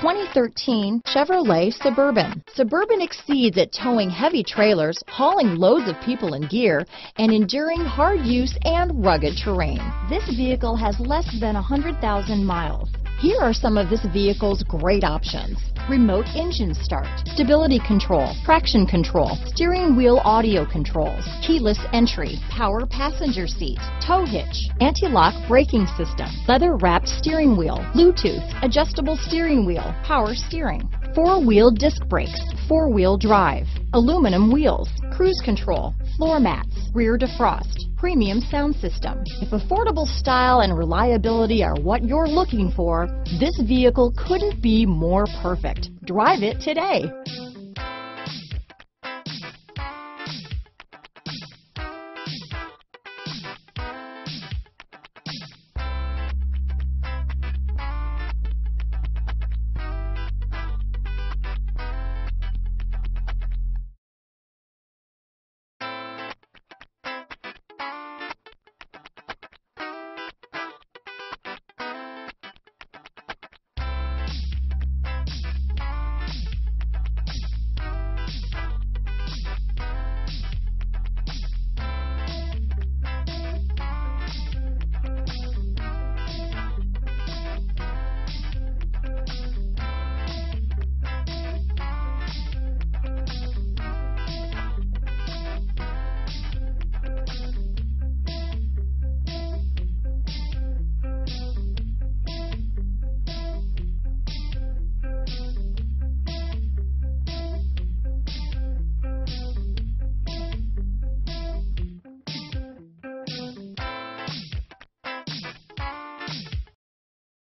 2013 Chevrolet Suburban. Suburban exceeds at towing heavy trailers, hauling loads of people and gear, and enduring hard use and rugged terrain. This vehicle has less than 100,000 miles. Here are some of this vehicle's great options. Remote engine start, stability control, traction control, steering wheel audio controls, keyless entry, power passenger seat, tow hitch, anti-lock braking system, leather wrapped steering wheel, Bluetooth, adjustable steering wheel, power steering, four-wheel disc brakes, four-wheel drive, aluminum wheels, cruise control, floor mats, rear defrost, premium sound system. If affordable style and reliability are what you're looking for, this vehicle couldn't be more perfect. Drive it today.